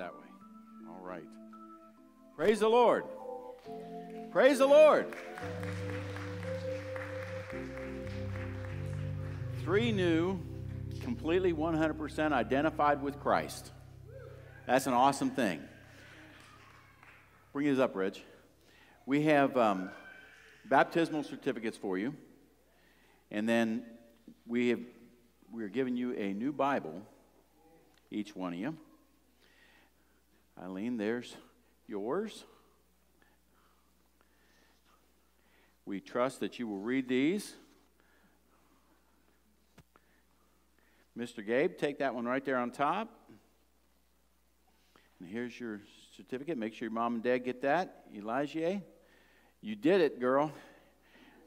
that way. All right. Praise the Lord. Praise the Lord. Three new, completely 100% identified with Christ. That's an awesome thing. Bring this up, Rich. We have um, baptismal certificates for you, and then we have we are giving you a new Bible, each one of you. Eileen, there's yours. We trust that you will read these. Mr. Gabe, take that one right there on top. And here's your certificate. Make sure your mom and dad get that. Elijah, you did it, girl.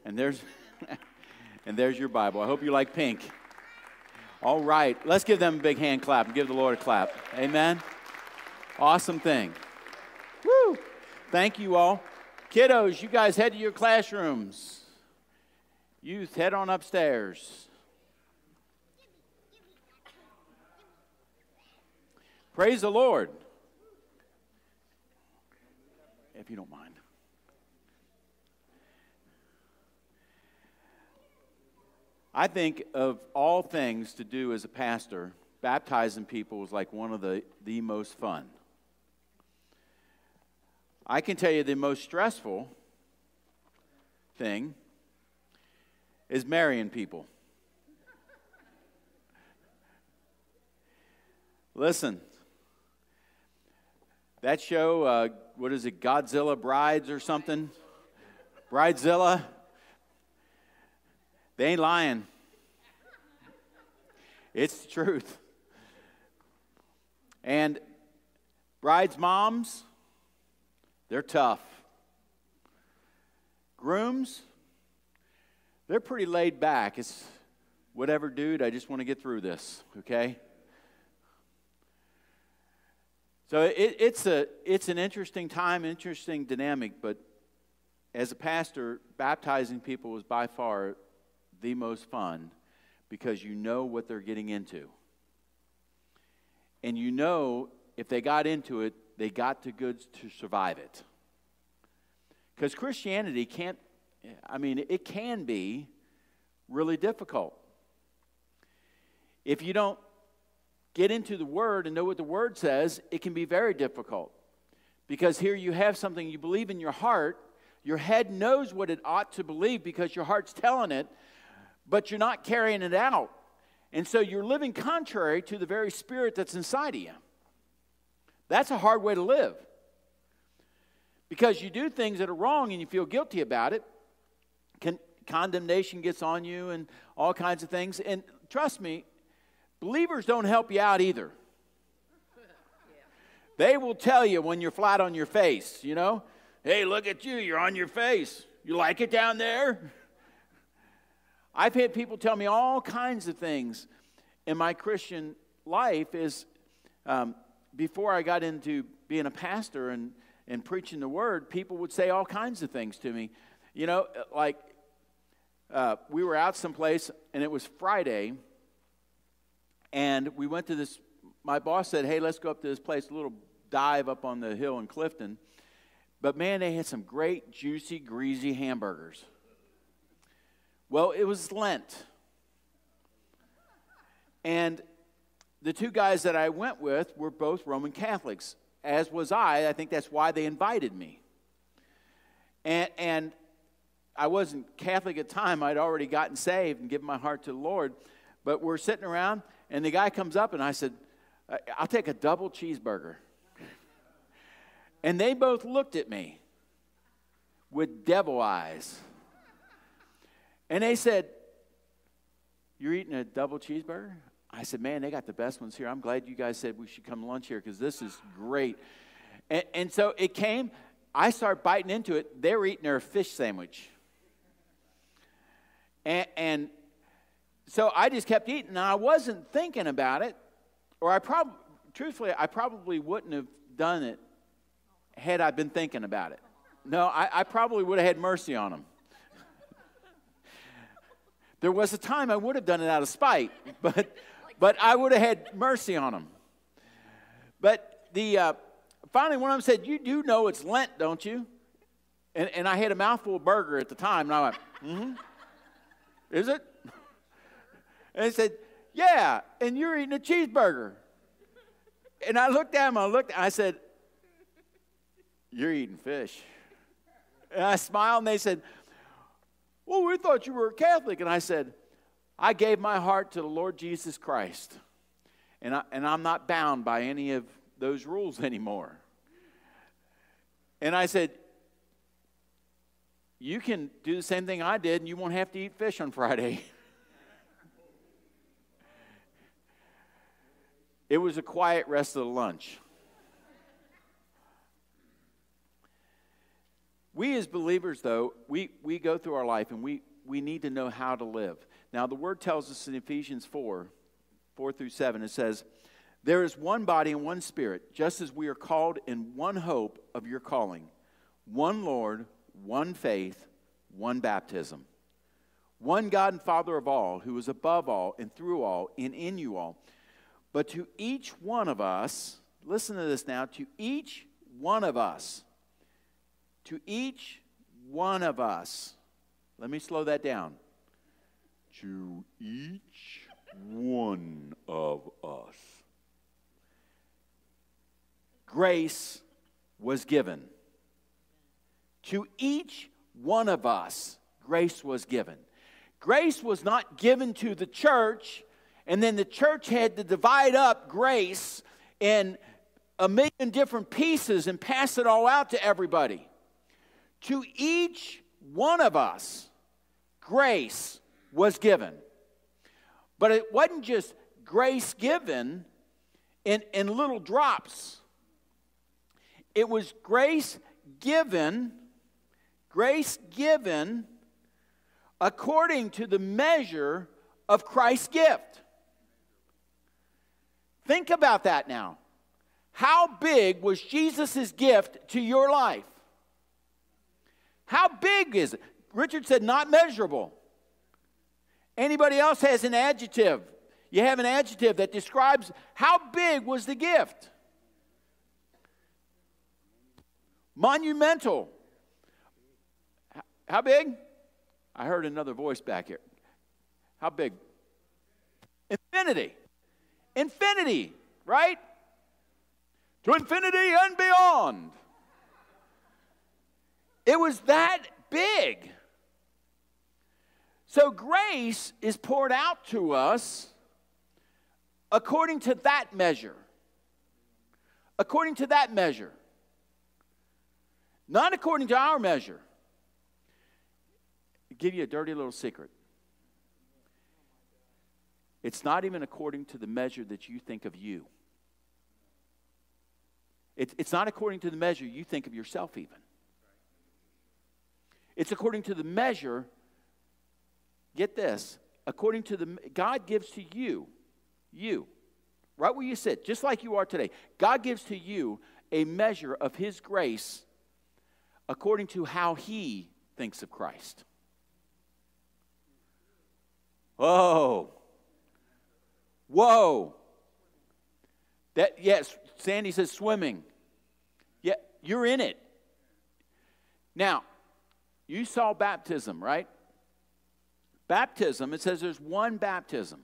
And there's and there's your Bible. I hope you like pink. All right, let's give them a big hand clap and give the Lord a clap. Amen. Awesome thing. Woo! Thank you all. Kiddos, you guys head to your classrooms. Youth, head on upstairs. Praise the Lord. If you don't mind. I think of all things to do as a pastor, baptizing people is like one of the, the most fun. I can tell you the most stressful thing is marrying people. Listen, that show, uh, what is it, Godzilla Brides or something? Bridezilla? They ain't lying. It's the truth. And brides' moms, they're tough. Grooms, they're pretty laid back. It's whatever, dude, I just want to get through this, okay? So it, it's, a, it's an interesting time, interesting dynamic, but as a pastor, baptizing people was by far the most fun because you know what they're getting into. And you know if they got into it, they got the goods to survive it. Because Christianity can't, I mean, it can be really difficult. If you don't get into the Word and know what the Word says, it can be very difficult. Because here you have something you believe in your heart, your head knows what it ought to believe because your heart's telling it, but you're not carrying it out. And so you're living contrary to the very spirit that's inside of you. That's a hard way to live. Because you do things that are wrong and you feel guilty about it. Con- condemnation gets on you and all kinds of things. And trust me, believers don't help you out either. They will tell you when you're flat on your face, you know? Hey, look at you, you're on your face. You like it down there? I've had people tell me all kinds of things in my Christian life is um, before I got into being a pastor and, and preaching the word, people would say all kinds of things to me. You know, like uh, we were out someplace and it was Friday, and we went to this. My boss said, Hey, let's go up to this place, a little dive up on the hill in Clifton. But man, they had some great, juicy, greasy hamburgers. Well, it was Lent. And the two guys that I went with were both Roman Catholics, as was I. I think that's why they invited me. And, and I wasn't Catholic at the time. I'd already gotten saved and given my heart to the Lord. But we're sitting around, and the guy comes up, and I said, I'll take a double cheeseburger. And they both looked at me with devil eyes. And they said, You're eating a double cheeseburger? I said, Man, they got the best ones here. I'm glad you guys said we should come lunch here because this is great. And, and so it came, I start biting into it. They're eating their fish sandwich. And, and so I just kept eating, and I wasn't thinking about it, or I probably, truthfully, I probably wouldn't have done it had I been thinking about it. No, I, I probably would have had mercy on them. There was a time I would have done it out of spite, but, but I would have had mercy on them. But the uh, finally one of them said, "You do know it's Lent, don't you?" And, and I had a mouthful of burger at the time, and I went, "Mm-hmm." Is it? And he said, "Yeah." And you're eating a cheeseburger. And I looked at him. I looked. I said, "You're eating fish." And I smiled, and they said, Well, we thought you were a Catholic. And I said, I gave my heart to the Lord Jesus Christ, and, I, and I'm not bound by any of those rules anymore. And I said, You can do the same thing I did, and you won't have to eat fish on Friday. it was a quiet rest of the lunch. We as believers, though, we, we go through our life and we, we need to know how to live. Now, the word tells us in Ephesians 4 4 through 7, it says, There is one body and one spirit, just as we are called in one hope of your calling, one Lord, one faith, one baptism, one God and Father of all, who is above all and through all and in you all. But to each one of us, listen to this now, to each one of us, to each one of us. Let me slow that down. To each one of us. Grace was given. To each one of us, grace was given. Grace was not given to the church, and then the church had to divide up grace in a million different pieces and pass it all out to everybody. To each one of us, grace was given. But it wasn't just grace given in, in little drops, it was grace given, grace given according to the measure of Christ's gift. Think about that now. How big was Jesus' gift to your life? How big is it? Richard said, not measurable. Anybody else has an adjective? You have an adjective that describes how big was the gift? Monumental. How big? I heard another voice back here. How big? Infinity. Infinity, right? To infinity and beyond. It was that big. So grace is poured out to us according to that measure. According to that measure. Not according to our measure. I'll give you a dirty little secret. It's not even according to the measure that you think of you. it's not according to the measure you think of yourself, even. It's according to the measure, get this, according to the, God gives to you, you, right where you sit, just like you are today. God gives to you a measure of His grace according to how He thinks of Christ. Whoa. Whoa. That yes, Sandy says swimming. Yeah, you're in it. Now, you saw baptism, right? Baptism, it says there's one baptism.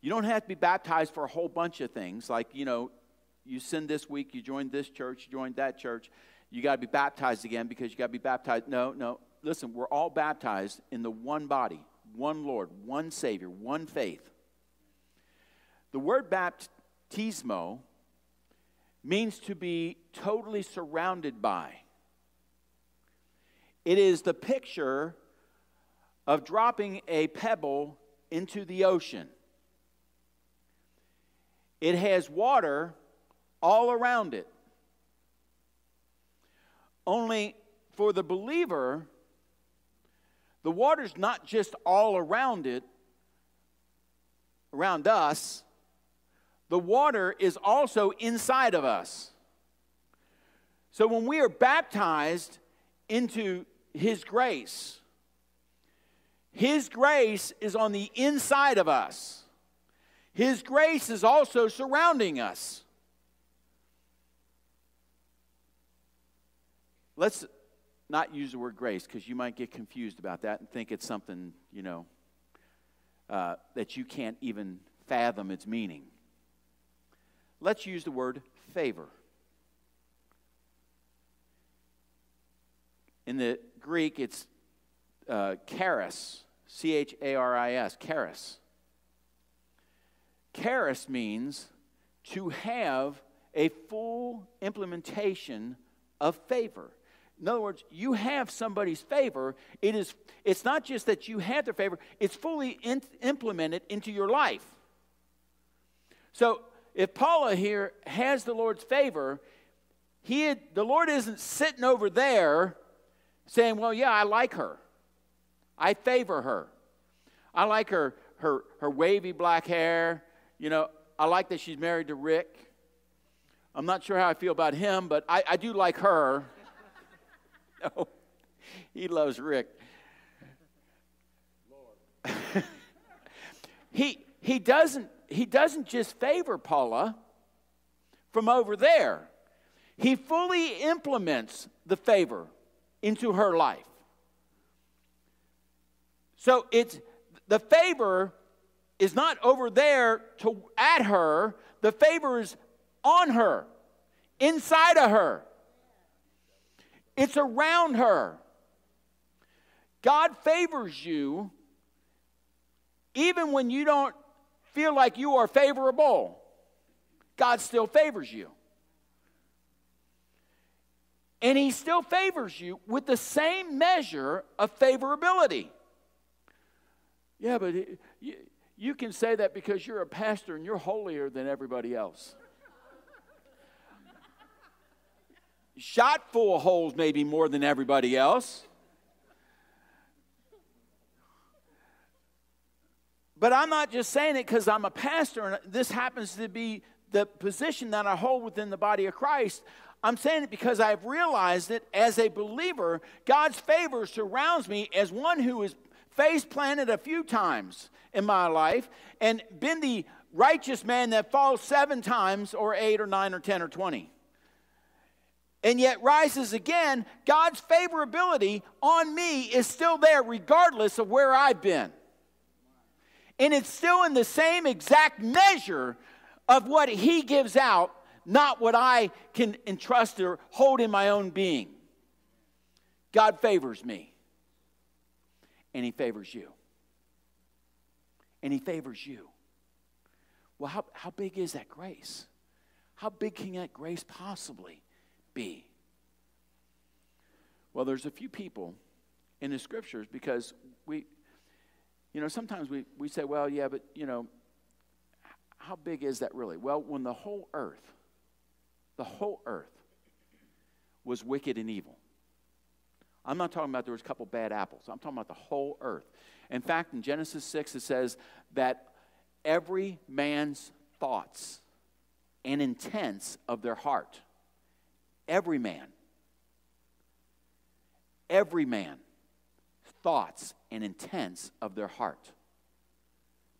You don't have to be baptized for a whole bunch of things, like, you know, you sin this week, you joined this church, you joined that church, you got to be baptized again because you got to be baptized. No, no. Listen, we're all baptized in the one body, one Lord, one Savior, one faith. The word baptismo means to be totally surrounded by. It is the picture of dropping a pebble into the ocean. It has water all around it. Only for the believer, the water's not just all around it, around us, the water is also inside of us. So when we are baptized into his grace. His grace is on the inside of us, His grace is also surrounding us. Let's not use the word grace because you might get confused about that and think it's something, you know, uh, that you can't even fathom its meaning. Let's use the word favor. In the Greek, it's uh, charis, C H A R I S, charis. Charis means to have a full implementation of favor. In other words, you have somebody's favor. It is, it's not just that you have their favor, it's fully in, implemented into your life. So if Paula here has the Lord's favor, he had, the Lord isn't sitting over there saying, Well, yeah, I like her. I favor her. I like her, her, her wavy black hair. You know, I like that she's married to Rick. I'm not sure how I feel about him, but I, I do like her. no, he loves Rick. he, he, doesn't, he doesn't just favor Paula from over there, he fully implements the favor into her life. So it's the favor is not over there to at her, the favor is on her, inside of her. It's around her. God favors you even when you don't feel like you are favorable. God still favors you. And He still favors you with the same measure of favorability. Yeah, but you, you can say that because you're a pastor and you're holier than everybody else. shot full of holes maybe more than everybody else. But I'm not just saying it because I'm a pastor and this happens to be the position that I hold within the body of Christ. I'm saying it because I've realized that as a believer, God's favor surrounds me as one who is face planted a few times in my life and been the righteous man that falls seven times or eight or nine or ten or twenty and yet rises again, God's favorability on me is still there regardless of where I've been. And it's still in the same exact measure of what He gives out, not what I can entrust or hold in my own being. God favors me, and He favors you. And He favors you. Well, how, how big is that grace? How big can that grace possibly be? Well, there's a few people in the scriptures because we, you know, sometimes we, we say, well, yeah, but, you know, how big is that really? Well, when the whole earth, the whole earth was wicked and evil. I'm not talking about there was a couple bad apples. I'm talking about the whole earth. In fact, in Genesis 6, it says that every man's thoughts and intents of their heart every man, every man, thoughts and intents of their heart.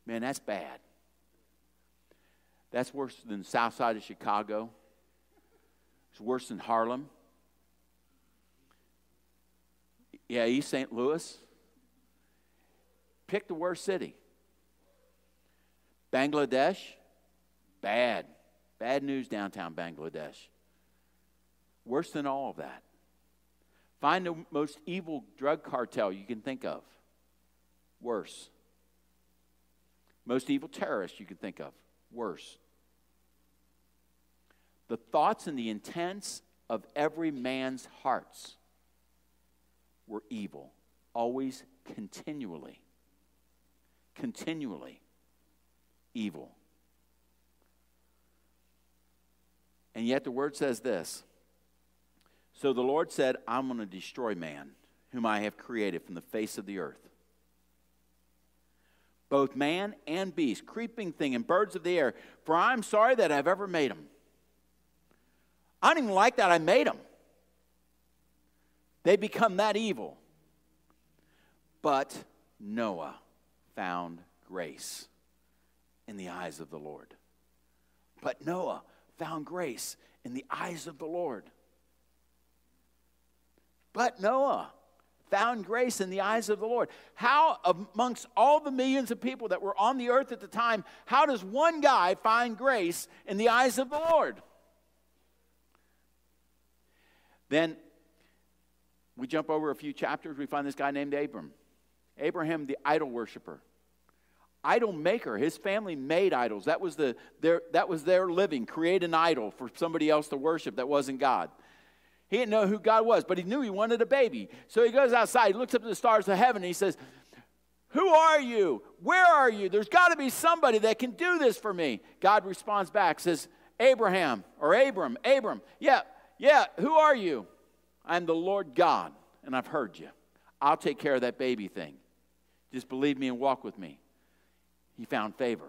Man, that's bad. That's worse than south side of Chicago. It's worse than Harlem. Yeah, East St. Louis. Pick the worst city. Bangladesh, bad. Bad news downtown Bangladesh. Worse than all of that. Find the most evil drug cartel you can think of. Worse. Most evil terrorist you can think of. Worse. The thoughts and the intents of every man's hearts were evil, always continually. Continually evil. And yet the word says this so the Lord said, I'm going to destroy man, whom I have created from the face of the earth. Both man and beast, creeping thing, and birds of the air, for I'm sorry that I've ever made them. I don't even like that I made them. They become that evil. But Noah found grace in the eyes of the Lord. But Noah found grace in the eyes of the Lord. But Noah found grace in the eyes of the Lord. How, amongst all the millions of people that were on the earth at the time, how does one guy find grace in the eyes of the Lord? Then we jump over a few chapters, we find this guy named Abram. Abraham, the idol worshiper. Idol maker. His family made idols. That was, the, their, that was their living. Create an idol for somebody else to worship that wasn't God. He didn't know who God was, but he knew he wanted a baby. So he goes outside, he looks up at the stars of heaven, and he says, Who are you? Where are you? There's got to be somebody that can do this for me. God responds back, says, Abraham or Abram, Abram, yeah, yeah, who are you? I'm the Lord God, and I've heard you. I'll take care of that baby thing. Just believe me and walk with me. He found favor.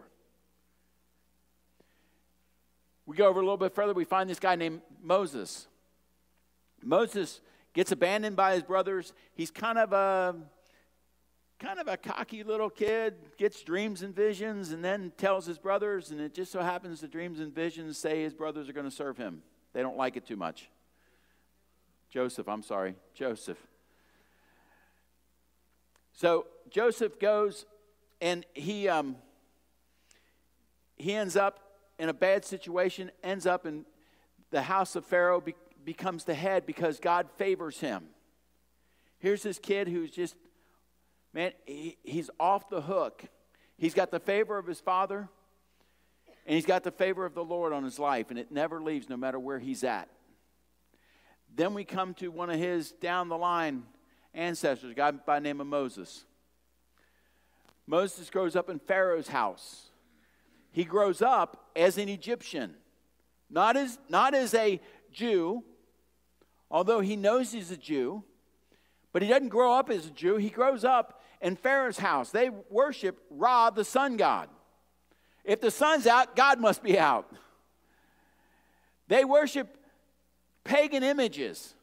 We go over a little bit further, we find this guy named Moses. Moses gets abandoned by his brothers. He's kind of a kind of a cocky little kid, gets dreams and visions, and then tells his brothers, and it just so happens the dreams and visions say his brothers are going to serve him. They don't like it too much. Joseph, I'm sorry, Joseph. So Joseph goes and he um, he ends up in a bad situation, ends up in the house of Pharaoh becomes the head because God favors him. Here's this kid who's just, man, he, he's off the hook. He's got the favor of his father, and he's got the favor of the Lord on his life, and it never leaves no matter where he's at. Then we come to one of his down the line ancestors, a guy by the name of Moses. Moses grows up in Pharaoh's house. He grows up as an Egyptian, not as, not as a Jew, although he knows he's a Jew, but he doesn't grow up as a Jew. He grows up in Pharaoh's house. They worship Ra, the sun god. If the sun's out, God must be out. They worship pagan images,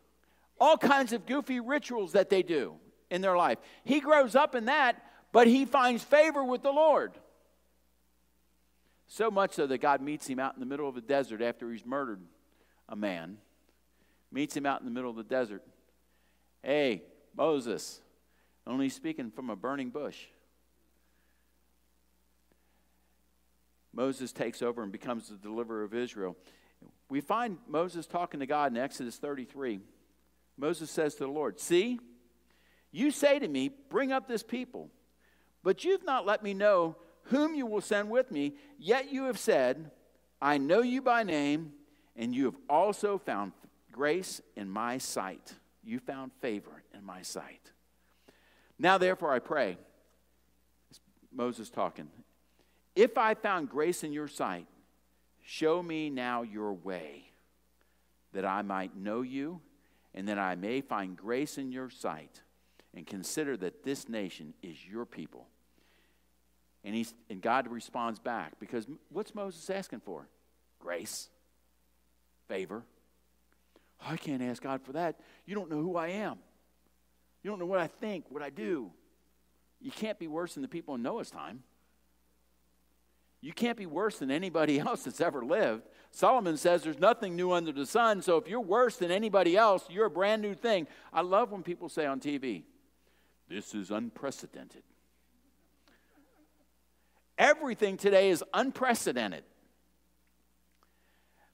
all kinds of goofy rituals that they do in their life. He grows up in that, but he finds favor with the Lord. So much so that God meets him out in the middle of the desert after he's murdered a man meets him out in the middle of the desert. Hey, Moses, only speaking from a burning bush. Moses takes over and becomes the deliverer of Israel. We find Moses talking to God in Exodus 33. Moses says to the Lord, See, you say to me, Bring up this people, but you've not let me know whom you will send with me, yet you have said, I know you by name, and you have also found grace in my sight. You found favor in my sight. Now, therefore, I pray, Moses talking, if I found grace in your sight, show me now your way, that I might know you, and that I may find grace in your sight, and consider that this nation is your people. And, he's, and God responds back, because what's Moses asking for? Grace, favor. Oh, I can't ask God for that. You don't know who I am. You don't know what I think, what I do. You can't be worse than the people in Noah's time. You can't be worse than anybody else that's ever lived. Solomon says there's nothing new under the sun, so if you're worse than anybody else, you're a brand new thing. I love when people say on TV, this is unprecedented. Everything today is unprecedented.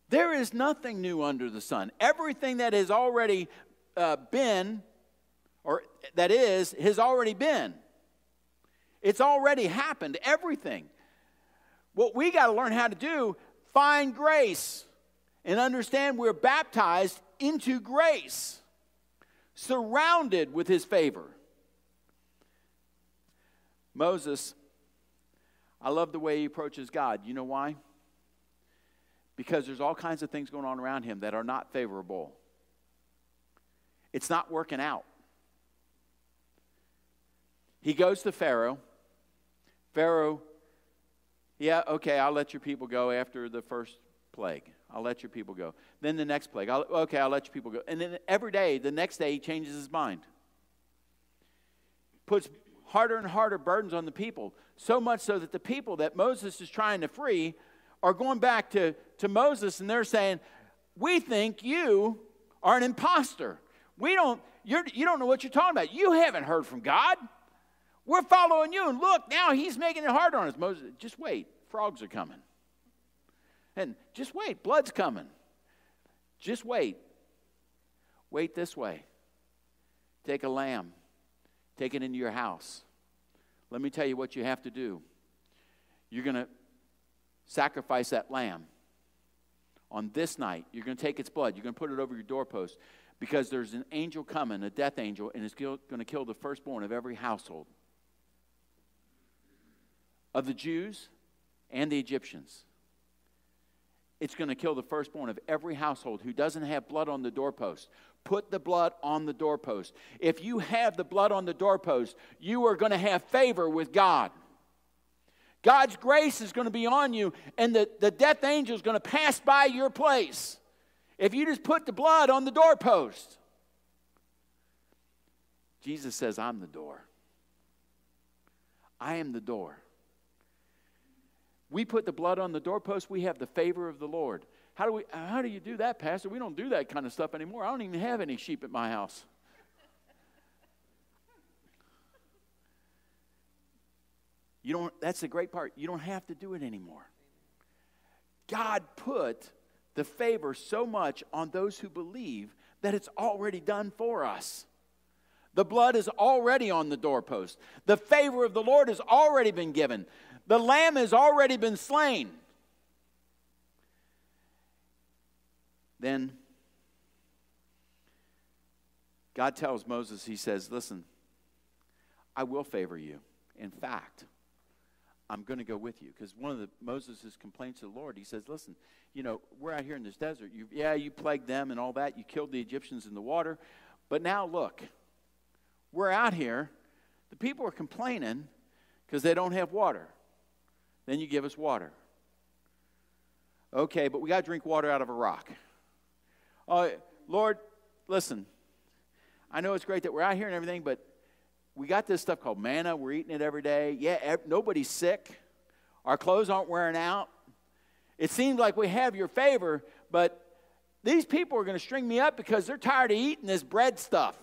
There is nothing new under the sun. Everything that has already uh, been, or that is, has already been. It's already happened, everything. What we got to learn how to do, find grace and understand we're baptized into grace, surrounded with his favor. Moses, I love the way he approaches God. You know why? because there's all kinds of things going on around him that are not favorable. It's not working out. He goes to Pharaoh. Pharaoh, yeah, okay, I'll let your people go after the first plague. I'll let your people go. Then the next plague. I'll, okay, I'll let your people go. And then every day, the next day, he changes his mind. Puts harder and harder burdens on the people. So much so that the people that Moses is trying to free are going back to, to Moses and they're saying, We think you are an impostor. We don't, you're, you don't know what you're talking about. You haven't heard from God. We're following you, and look, now he's making it hard on us. Moses, just wait. Frogs are coming. And just wait, blood's coming. Just wait. Wait this way. Take a lamb, take it into your house. Let me tell you what you have to do. You're going to sacrifice that lamb on this night. You're going to take its blood, you're going to put it over your doorpost because there's an angel coming, a death angel, and it's going to kill the firstborn of every household of the Jews and the Egyptians. It's going to kill the firstborn of every household who doesn't have blood on the doorpost. Put the blood on the doorpost. If you have the blood on the doorpost, you are going to have favor with God. God's grace is going to be on you, and the, the death angel is going to pass by your place. If you just put the blood on the doorpost, Jesus says, I'm the door. I am the door. We put the blood on the doorpost, we have the favor of the Lord. How do, we, how do you do that, Pastor? We don't do that kind of stuff anymore. I don't even have any sheep at my house. You don't, that's the great part. You don't have to do it anymore. God put the favor so much on those who believe that it's already done for us. The blood is already on the doorpost. The favor of the Lord has already been given. The lamb has already been slain. Then God tells Moses, He says, Listen, I will favor you. In fact, I'm going to go with you. Because one of the Moses' complaints to the Lord, he says, Listen, you know, we're out here in this desert. You, yeah, you plagued them and all that. You killed the Egyptians in the water. But now look, we're out here. The people are complaining because they don't have water. Then you give us water. Okay, but we got to drink water out of a rock. Oh, Lord, listen, I know it's great that we're out here and everything, but we got this stuff called manna. We're eating it every day. Yeah, nobody's sick. Our clothes aren't wearing out. It seems like we have your favor, but these people are going to string me up because they're tired of eating this bread stuff.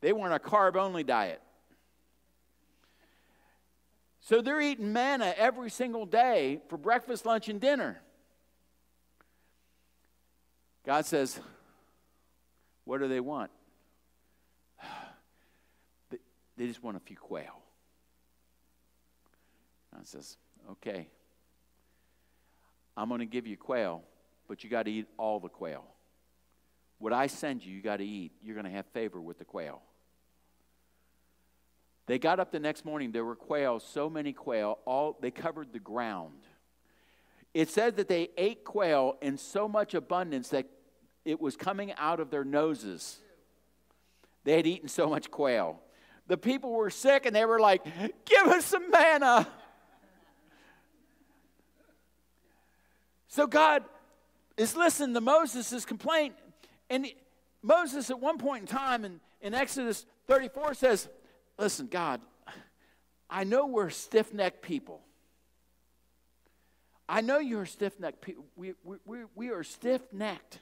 They want a carb only diet. So they're eating manna every single day for breakfast, lunch, and dinner. God says, What do they want? They just want a few quail. God says, Okay, I'm going to give you quail, but you got to eat all the quail. What I send you, you got to eat. You're going to have favor with the quail. They got up the next morning. There were quail, so many quail, all they covered the ground. It said that they ate quail in so much abundance that it was coming out of their noses. They had eaten so much quail. The people were sick and they were like, Give us some manna. So God is listening to Moses' complaint. And Moses, at one point in time in, in Exodus 34, says, Listen, God, I know we're stiff necked people. I know you're stiff necked people. We, we, we, we are stiff necked.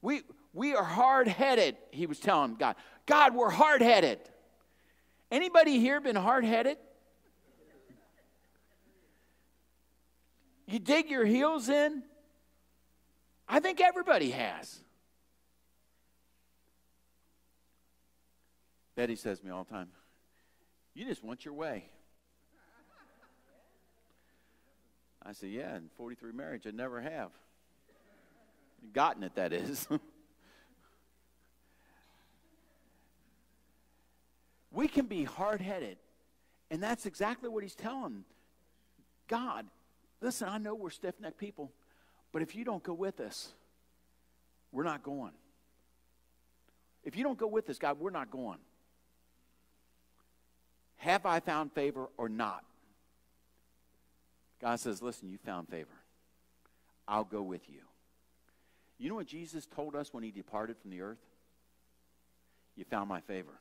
We, we are hard headed, he was telling God. God, we're hard headed. Anybody here been hard headed? You dig your heels in? I think everybody has. Betty says to me all the time, You just want your way. I said, Yeah, in 43 marriage, I never have. Gotten it, that is. we can be hard headed. And that's exactly what he's telling God. Listen, I know we're stiff necked people, but if you don't go with us, we're not going. If you don't go with us, God, we're not going. Have I found favor or not? God says, Listen, you found favor. I'll go with you. You know what Jesus told us when he departed from the earth? You found my favor.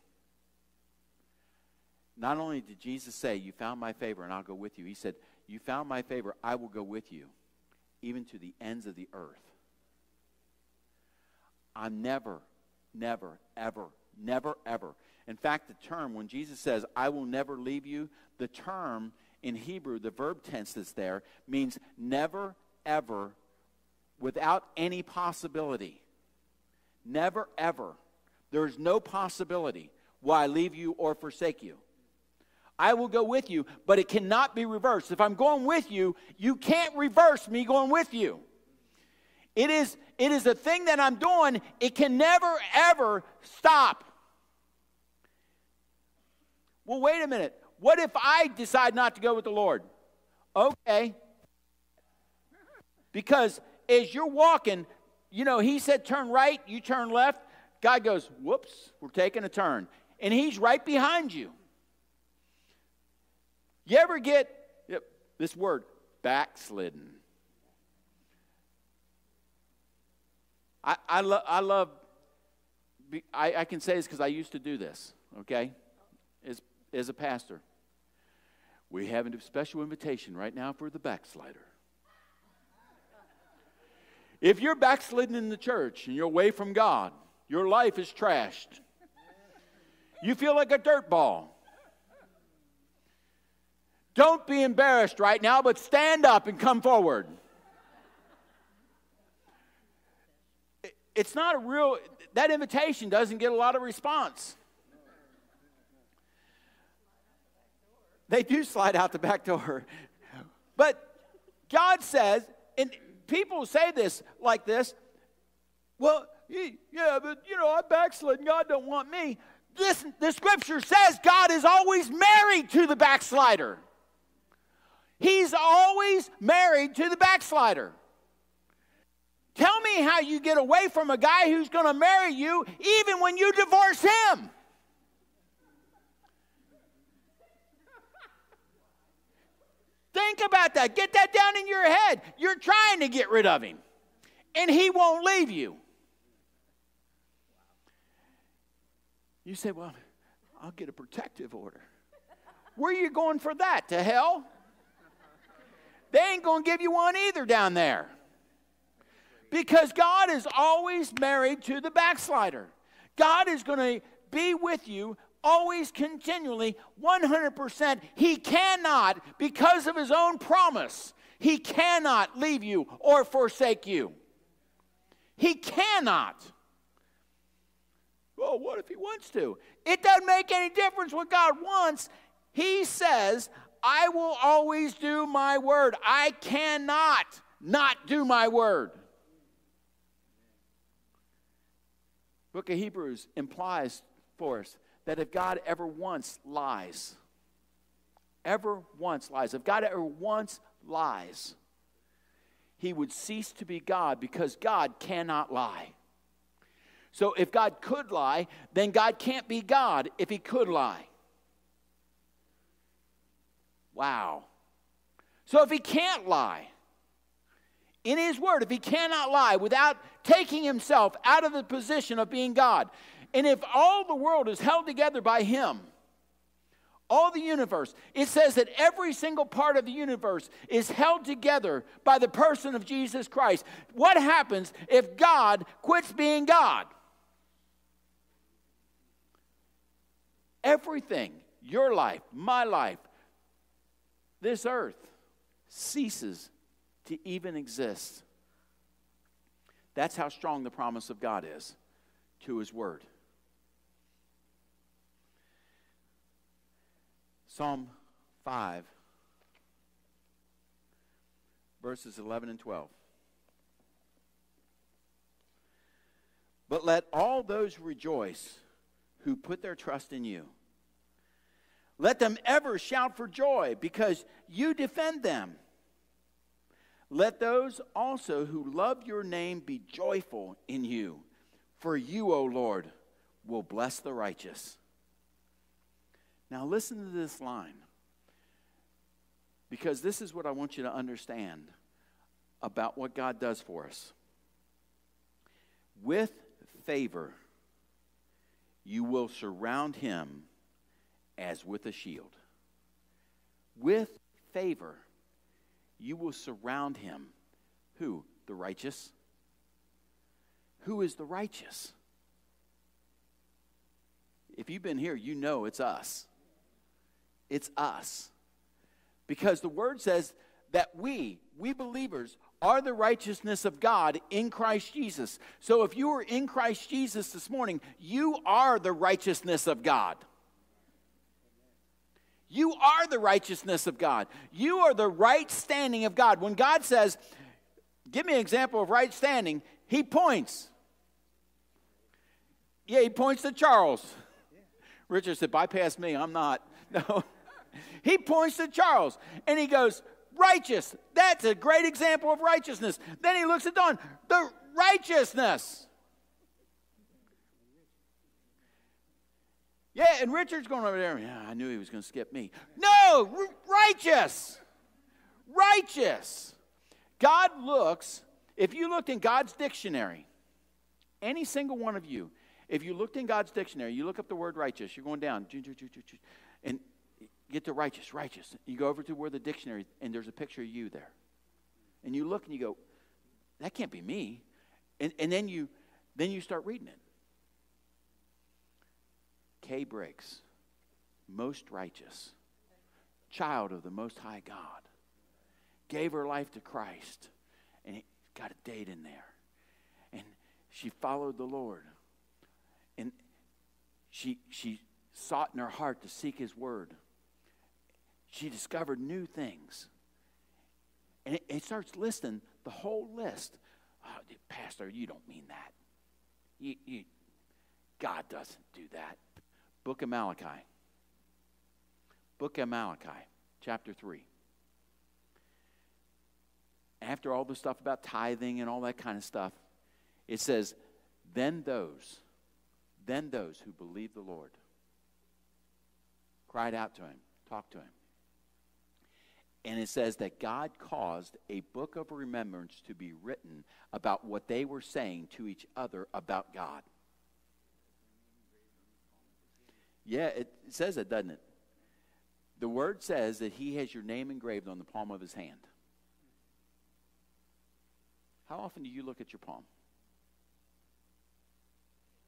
Not only did Jesus say, You found my favor and I'll go with you, he said, You found my favor, I will go with you, even to the ends of the earth. I'm never, never, ever, never, ever. Fact, the term, when Jesus says, I will never leave you, the term in Hebrew, the verb tense that's there, means never, ever, without any possibility. Never, ever. There's no possibility will I leave you or forsake you. I will go with you, but it cannot be reversed. If I'm going with you, you can't reverse me going with you. It is, it is a thing that I'm doing, it can never, ever stop. Well, wait a minute. What if I decide not to go with the Lord? Okay. Because as you're walking, you know, He said turn right, you turn left. God goes, whoops, we're taking a turn. And He's right behind you. You ever get yep, this word, backslidden? I, I, lo- I love, I, I can say this because I used to do this, okay, as, as a pastor. We have a special invitation right now for the backslider. If you're backslidden in the church and you're away from God, your life is trashed. You feel like a dirt ball. Don't be embarrassed right now, but stand up and come forward. It's not a real, that invitation doesn't get a lot of response. They do slide out the back door. But God says, and people say this like this, well, yeah, but you know, I backslid and God don't want me. Listen, the scripture says God is always married to the backslider. He's always married to the backslider. Tell me how you get away from a guy who's going to marry you even when you divorce him. Think about that. Get that down in your head. You're trying to get rid of him, and he won't leave you. You say, Well, I'll get a protective order. Where are you going for that? To hell? They ain't going to give you one either down there. Because God is always married to the backslider. God is going to be with you always continually 100%. He cannot, because of his own promise, he cannot leave you or forsake you. He cannot. Well, what if he wants to? It doesn't make any difference what God wants. He says, I will always do my word. I cannot not do my word. Book of Hebrews implies for us that if God ever once lies, ever once lies, if God ever once lies, he would cease to be God because God cannot lie. So if God could lie, then God can't be God if he could lie. Wow. So if he can't lie, in his word, if he cannot lie without taking himself out of the position of being God, and if all the world is held together by him, all the universe, it says that every single part of the universe is held together by the person of Jesus Christ. What happens if God quits being God? Everything, your life, my life, this earth ceases to even exist. That's how strong the promise of God is to His Word. Psalm 5, verses 11 and 12. But let all those rejoice who put their trust in you. Let them ever shout for joy because you defend them. Let those also who love your name be joyful in you, for you, O Lord, will bless the righteous. Now, listen to this line because this is what I want you to understand about what God does for us. With favor, you will surround him as with a shield. With favor, you will surround him. Who? The righteous. who is the righteous? If you've been here, you know it's us. It's us. Because the word says that we, we believers, are the righteousness of God in Christ Jesus. So if you are in Christ Jesus this morning, you are the righteousness of God. You are the righteousness of God. You are the right standing of God. When God says, Give me an example of right standing, He points. Yeah, He points to Charles. Richard said, Bypass me, I'm not. No. he points to Charles and he goes, Righteous. That's a great example of righteousness. Then he looks at Don, the righteousness. Yeah, and Richard's going over there. Yeah, I knew he was going to skip me. No, righteous. Righteous. God looks, if you looked in God's dictionary, any single one of you, if you looked in God's dictionary, you look up the word righteous, you're going down, and get to righteous, righteous. You go over to where the dictionary, and there's a picture of you there. And you look and you go, that can't be me. And, and then, you, then you start reading it. Kay Briggs, most righteous, child of the Most High God, gave her life to Christ, and it got a date in there. And she followed the Lord. And she, she sought in her heart to seek His Word. She discovered new things. And it, it starts listing the whole list. Oh, Pastor, you don't mean that. You, you, God doesn't do that. Book of Malachi. Book of Malachi, chapter 3. After all the stuff about tithing and all that kind of stuff, it says, Then those, then those who believe the Lord cried out to him, talked to him. And it says that God caused a book of remembrance to be written about what they were saying to each other about God. Yeah, it says it, doesn't it? The word says that he has your name engraved on the palm of his hand. How often do you look at your palm?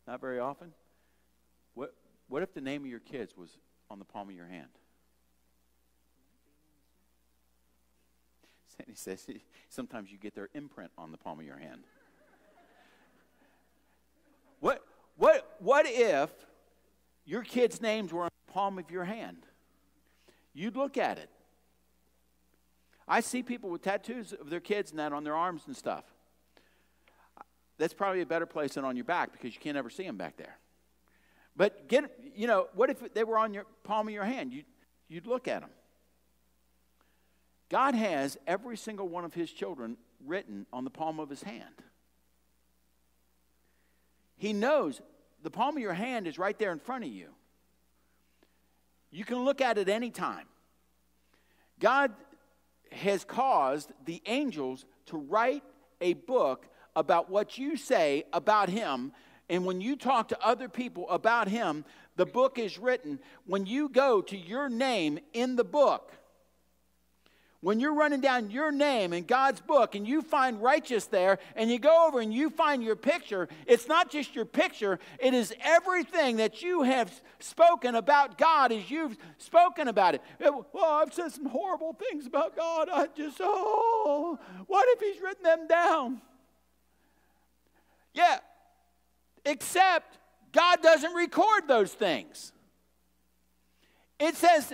Not very often. What, what if the name of your kids was on the palm of your hand? And he says sometimes you get their imprint on the palm of your hand. what, what, what if your kids' names were on the palm of your hand? You'd look at it. I see people with tattoos of their kids and that on their arms and stuff. That's probably a better place than on your back because you can't ever see them back there. But get, you know, what if they were on your palm of your hand? You'd, you'd look at them. God has every single one of his children written on the palm of his hand. He knows the palm of your hand is right there in front of you. You can look at it anytime. God has caused the angels to write a book about what you say about him. And when you talk to other people about him, the book is written. When you go to your name in the book, when you're running down your name in God's book and you find righteous there and you go over and you find your picture, it's not just your picture, it is everything that you have spoken about God as you've spoken about it. Well, I've said some horrible things about God. I just, oh, what if He's written them down? Yeah, except God doesn't record those things. It says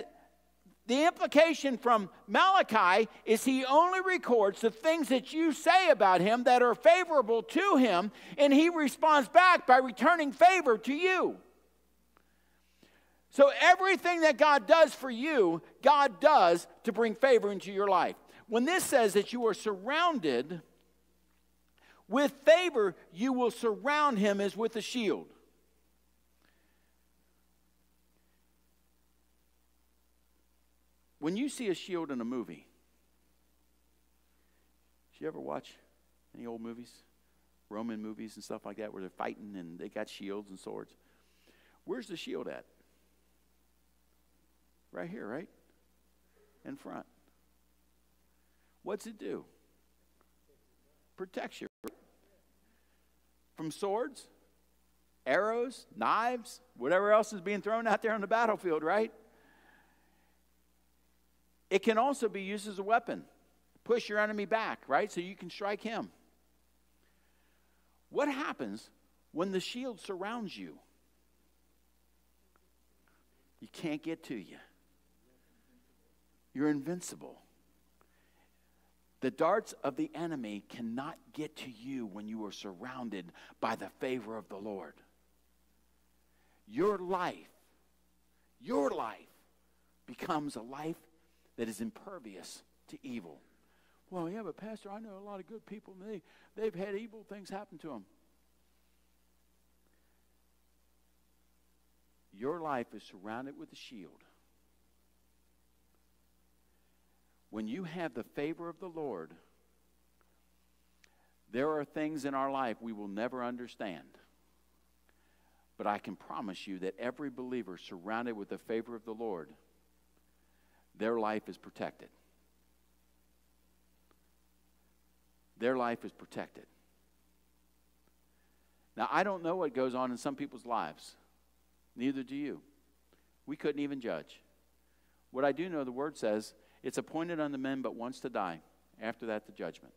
the implication from Malachi is he only records the things that you say about him that are favorable to him, and he responds back by returning favor to you. So, everything that God does for you, God does to bring favor into your life. When this says that you are surrounded with favor, you will surround him as with a shield. When you see a shield in a movie, did you ever watch any old movies? Roman movies and stuff like that where they're fighting and they got shields and swords. Where's the shield at? Right here, right? In front. What's it do? Protects you. from swords, arrows, knives, whatever else is being thrown out there on the battlefield, right? It can also be used as a weapon. Push your enemy back, right? So you can strike him. What happens when the shield surrounds you? You can't get to you. You're invincible. The darts of the enemy cannot get to you when you are surrounded by the favor of the Lord. Your life, your life becomes a life that is impervious to evil. Well, yeah, but Pastor, I know a lot of good people, and they, they've had evil things happen to them. Your life is surrounded with a shield. When you have the favor of the Lord, there are things in our life we will never understand. But I can promise you that every believer surrounded with the favor of the Lord, their life is protected. Their life is protected. Now, I don't know what goes on in some people's lives. Neither do you. We couldn't even judge. What I do know, the word says, it's appointed on the men but once to die. After that, the judgment.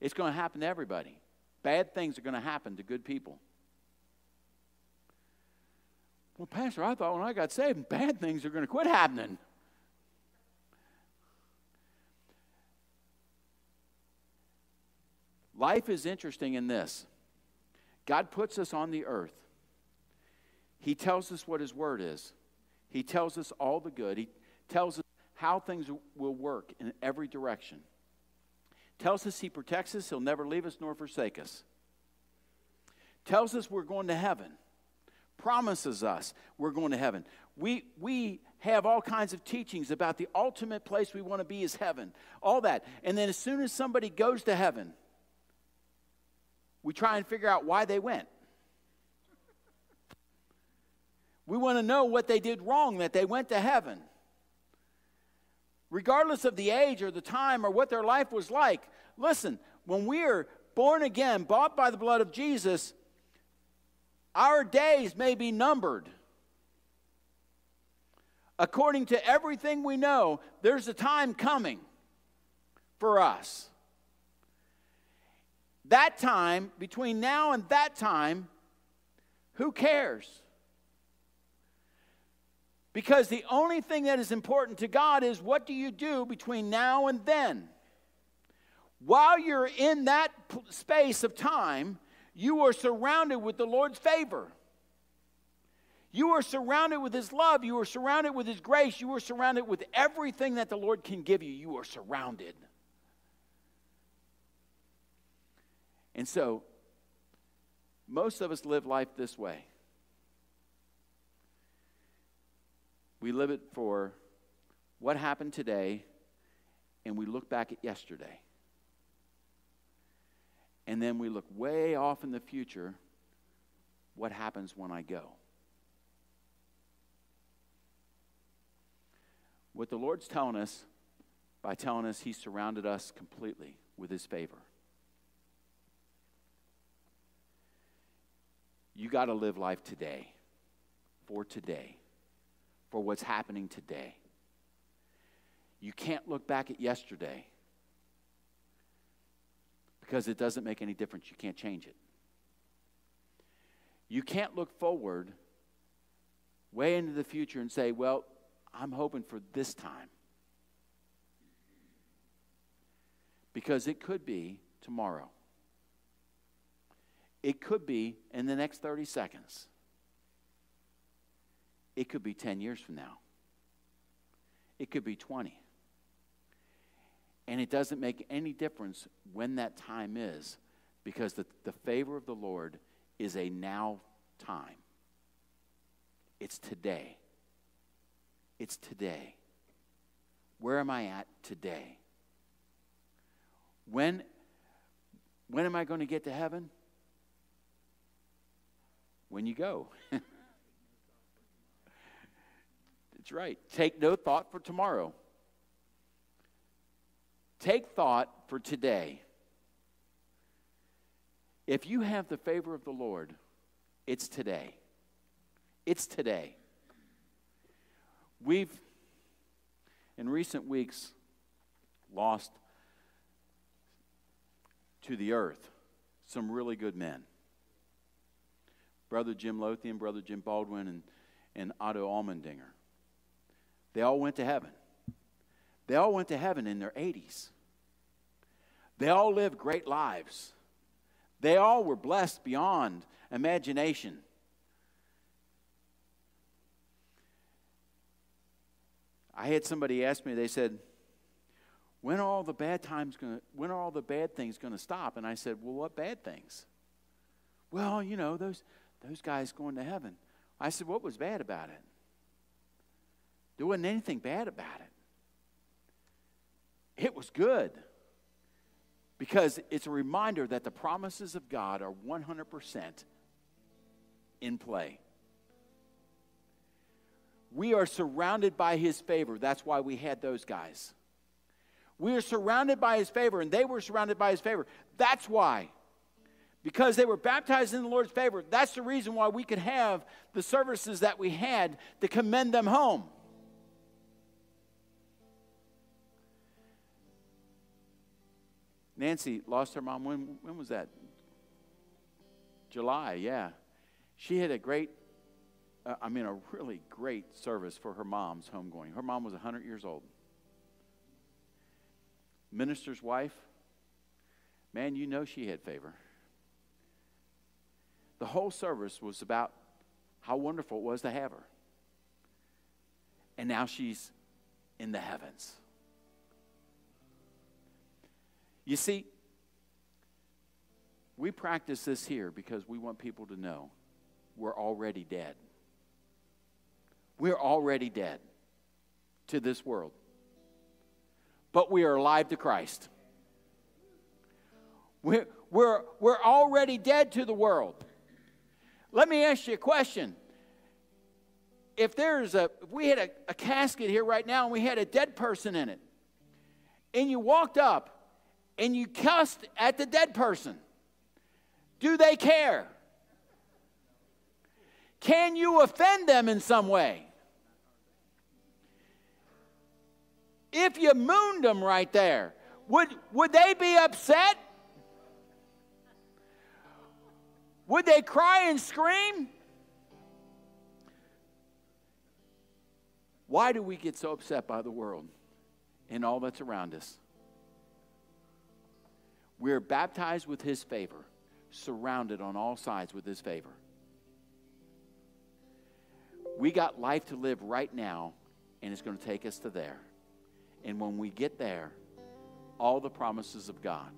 It's going to happen to everybody. Bad things are going to happen to good people. Well, Pastor, I thought when I got saved, bad things are going to quit happening. Life is interesting in this God puts us on the earth he tells us what His Word is. He tells us all the good. He tells us how things will work in every direction. Tells us He protects us, He'll never leave us nor forsake us. Tells us we're going to heaven. Promises us we're going to heaven. We, we have all kinds of teachings about the ultimate place we want to be is heaven. All that. And then as soon as somebody goes to heaven, we try and figure out why they went. We want to know what they did wrong, that they went to heaven. Regardless of the age or the time or what their life was like, listen, when we are born again, bought by the blood of Jesus, our days may be numbered. According to everything we know, there's a time coming for us. That time, between now and that time, who cares? Because the only thing that is important to God is what do you do between now and then? While you're in that space of time, you are surrounded with the Lord's favor. You are surrounded with His love. You are surrounded with His grace. You are surrounded with everything that the Lord can give you. You are surrounded. And so, most of us live life this way. We live it for what happened today, and we look back at yesterday. And then we look way off in the future what happens when I go. What the Lord's telling us by telling us He surrounded us completely with His favor. You got to live life today, for today for what's happening today. You can't look back at yesterday because it doesn't make any difference. You can't change it. You can't look forward way into the future and say, well, I'm hoping for this time. Because it could be tomorrow. It could be in the next 30 seconds. It could be 10 years from now, it could be 20. And it doesn't make any difference when that time is because the, the favor of the Lord is a now time. It's today. It's today. Where am I at today? When, when am I going to get to heaven? When you go. It's right. Take no thought for tomorrow. Take thought for today. If you have the favor of the Lord, it's today. It's today. We've, in recent weeks, lost to the earth some really good men. Brother Jim Lothian, Brother Jim Baldwin, and, and Otto Almendinger. They all went to heaven. They all went to heaven in their 80s. They all lived great lives. They all were blessed beyond imagination. I had somebody ask me, they said, when are all the bad times going to, when are all the bad things going to stop? And I said, well, what bad things? Well, you know, those, those guys going to heaven. I said, what was bad about it? There wasn't anything bad about it. It was good because it's a reminder that the promises of God are 100% in play. We are surrounded by His favor. That's why we had those guys. We are surrounded by His favor, and they were surrounded by His favor. That's why. Because they were baptized in the Lord's favor. That's the reason why we could have the services that we had to commend them home. Nancy lost her mom. When, when was that? July, yeah. She had a great, uh, I mean, a really great service for her mom's homegoing. Her mom was 100 years old. Minister's wife, man, you know she had favor. The whole service was about how wonderful it was to have her. And now she's in the heavens. You see, we practice this here because we want people to know we're already dead. We're already dead to this world, but we are alive to Christ. We're, we're, we're already dead to the world. Let me ask you a question. If there's a, if we had a, a casket here right now and we had a dead person in it, and you walked up and you cussed at the dead person, do they care? Can you offend them in some way? If you mooned them right there, would, would they be upset? Would they cry and scream? Why do we get so upset by the world and all that's around us? We are baptized with his favor, surrounded on all sides with his favor. We got life to live right now, and it's going to take us to there. And when we get there, all the promises of God,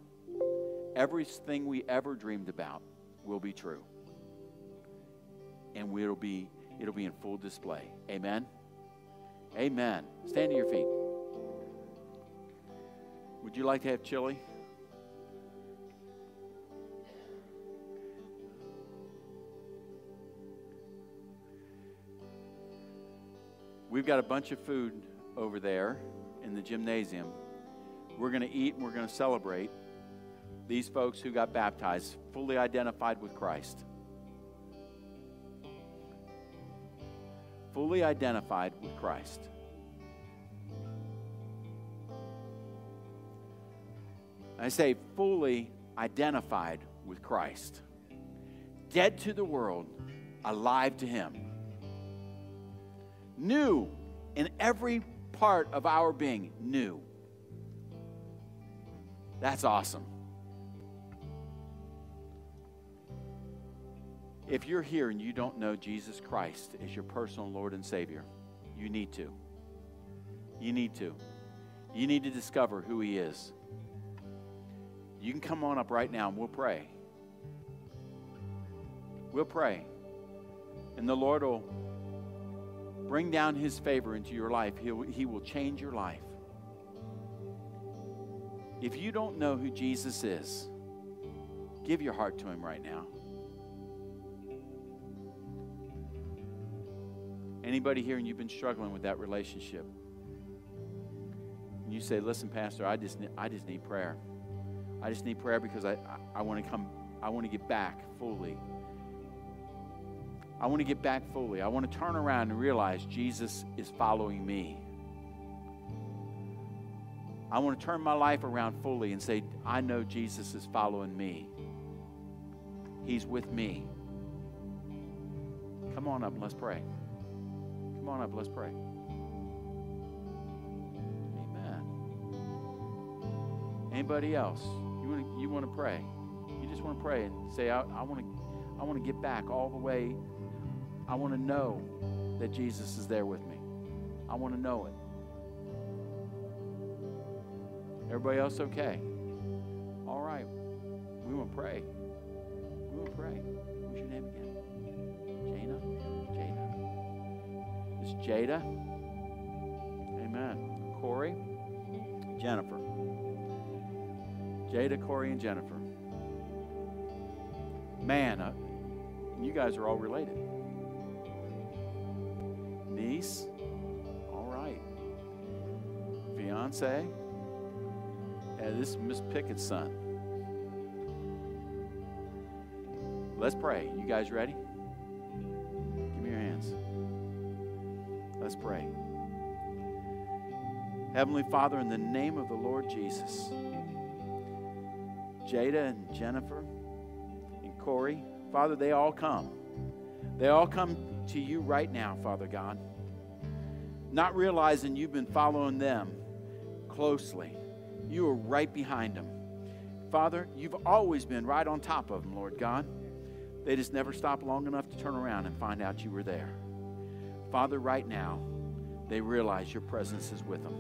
everything we ever dreamed about, will be true. And it'll be, it'll be in full display. Amen? Amen. Stand to your feet. Would you like to have chili? We've got a bunch of food over there in the gymnasium. We're going to eat and we're going to celebrate these folks who got baptized, fully identified with Christ. Fully identified with Christ. I say fully identified with Christ. Dead to the world, alive to Him new in every part of our being, new. That's awesome. If you're here and you don't know Jesus Christ as your personal Lord and Savior, you need to. You need to. You need to discover who He is. You can come on up right now and we'll pray. We'll pray. And the Lord will bring down His favor into your life, He'll, He will change your life. If you don't know who Jesus is, give your heart to Him right now. Anybody here and you've been struggling with that relationship? And you say, listen, Pastor, I just I just need prayer. I just need prayer because I, I, I want to come I want to get back fully. I want to get back fully. I want to turn around and realize Jesus is following me. I want to turn my life around fully and say, I know Jesus is following me. He's with me. Come on up and let's pray. Come on up, let's pray. Amen. Anybody else? You want to, you want to pray? You just want to pray and say, I, I want to I want to get back all the way. I want to know that Jesus is there with me. I want to know it. Everybody else okay? All right. We want to pray. We want to pray. What's your name again? Jana? Jada. It's Jada. Amen. Corey? Jennifer. Jada, Corey, and Jennifer. Man, uh, you guys are all related. All right. Fiance? Yeah, this is Miss Pickett's son. Let's pray. You guys ready? Give me your hands. Let's pray. Heavenly Father, in the name of the Lord Jesus, Jada and Jennifer and Corey, Father, they all come. They all come to you right now, Father God, not realizing you've been following them closely. You are right behind them. Father, you've always been right on top of them, Lord God. They just never stopped long enough to turn around and find out you were there. Father, right now, they realize your presence is with them.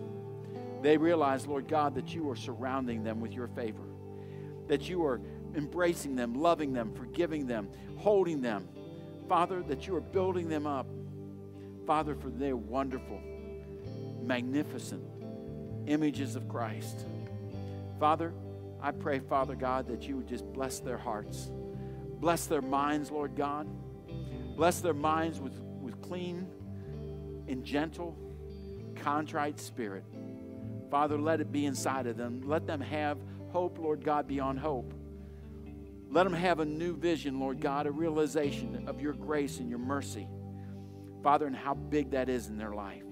They realize, Lord God, that you are surrounding them with your favor, that you are embracing them, loving them, forgiving them, holding them. Father, that you are building them up. Father, for their wonderful, magnificent images of Christ. Father, I pray, Father God, that you would just bless their hearts. Bless their minds, Lord God. Bless their minds with, with clean and gentle, contrite spirit. Father, let it be inside of them. Let them have hope, Lord God, beyond hope. Let them have a new vision, Lord God, a realization of your grace and your mercy. Father, and how big that is in their life.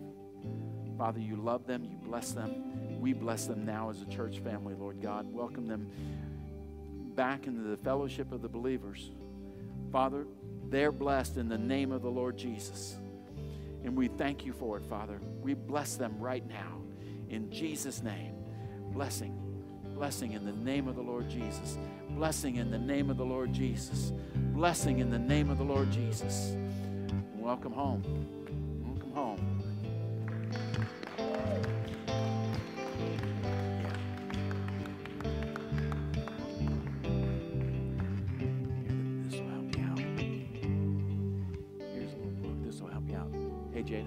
Father, you love them, you bless them. We bless them now as a church family, Lord God. Welcome them back into the fellowship of the believers. Father, they're blessed in the name of the Lord Jesus. And we thank you for it, Father. We bless them right now. In Jesus' name. Blessing. Blessing in the name of the Lord Jesus. Blessing in the name of the Lord Jesus. Blessing in the name of the Lord Jesus. Welcome home. Welcome home. This will help you out. Here's a little book. This will help you out. Hey, Jada.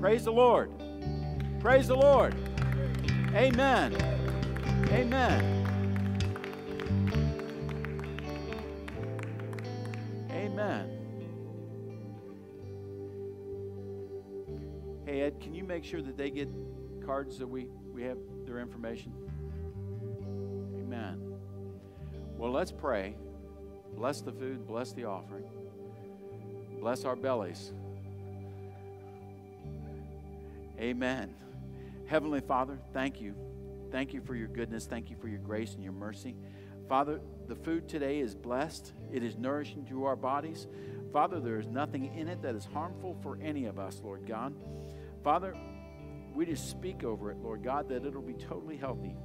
Praise the Lord. Praise the Lord. Amen. Amen. Amen. Hey, Ed, can you make sure that they get cards that we, we have their information? Amen. Well, let's pray. Bless the food, bless the offering, bless our bellies. Amen. Heavenly Father, thank you. Thank you for your goodness. Thank you for your grace and your mercy. Father, the food today is blessed, it is nourishing to our bodies. Father, there is nothing in it that is harmful for any of us, Lord God. Father, we just speak over it, Lord God, that it'll be totally healthy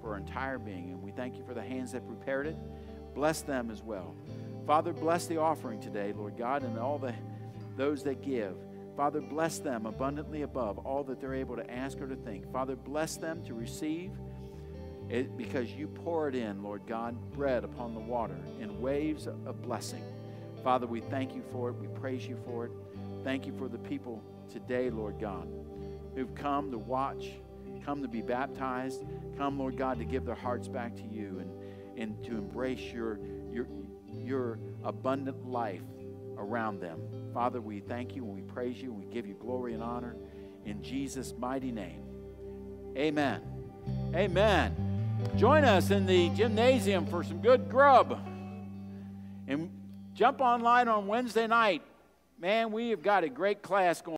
for our entire being. And we thank you for the hands that prepared it. Bless them as well. Father, bless the offering today, Lord God, and all the those that give. Father, bless them abundantly above all that they're able to ask or to think. Father, bless them to receive it because you pour it in, Lord God, bread upon the water in waves of blessing. Father, we thank you for it. We praise you for it. Thank you for the people today, Lord God, who've come to watch, come to be baptized, come, Lord God, to give their hearts back to you and, and to embrace your, your, your abundant life around them. Father, we thank you and we praise you and we give you glory and honor in Jesus' mighty name. Amen. Amen. Join us in the gymnasium for some good grub. And jump online on Wednesday night. Man, we have got a great class going.